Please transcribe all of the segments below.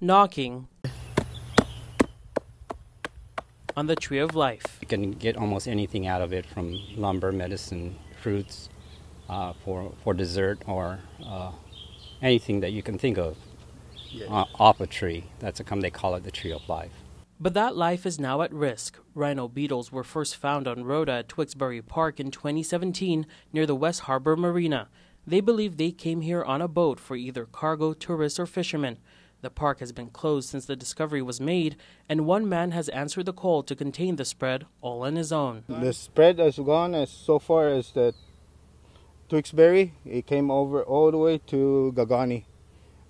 knocking on the tree of life. You can get almost anything out of it from lumber, medicine, fruits, uh, for, for dessert, or uh, anything that you can think of yeah. uh, off a tree. That's a come they call it the tree of life. But that life is now at risk. Rhino beetles were first found on Rota at Tweksberry Park in 2017 near the West Harbor Marina. They believe they came here on a boat for either cargo, tourists, or fishermen. The park has been closed since the discovery was made, and one man has answered the call to contain the spread all on his own. The spread has gone as so far as the Tweksberry. It came over all the way to Gagani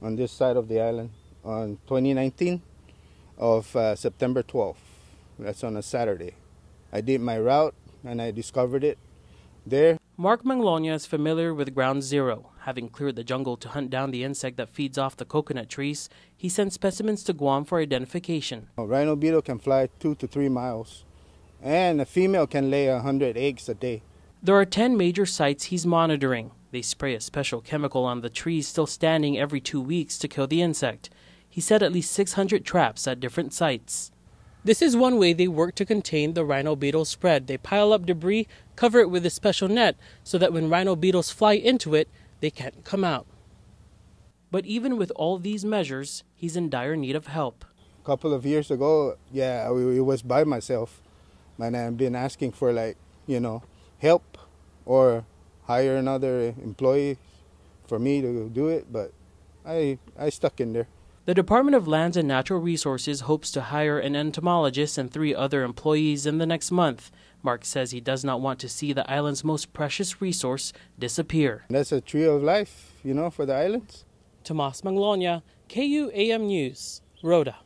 on this side of the island on 2019 of uh, September 12th. That's on a Saturday. I did my route and I discovered it there. Mark Manglona is familiar with Ground Zero. Having cleared the jungle to hunt down the insect that feeds off the coconut trees, he sent specimens to Guam for identification. A rhino beetle can fly two to three miles, and a female can lay a 100 eggs a day. There are 10 major sites he's monitoring. They spray a special chemical on the trees still standing every two weeks to kill the insect. He set at least 600 traps at different sites. This is one way they work to contain the rhino beetle spread. They pile up debris, cover it with a special net, so that when rhino beetles fly into it, they can't come out. But even with all these measures, he's in dire need of help. A couple of years ago, yeah, it was by myself. And I've been asking for, like, you know, help or hire another employee for me to do it, but I, I stuck in there. The Department of Lands and Natural Resources hopes to hire an entomologist and three other employees in the next month. Mark says he does not want to see the island's most precious resource disappear. That's a tree of life, you know, for the islands. Thomas Manglona, KUAM News, Rota.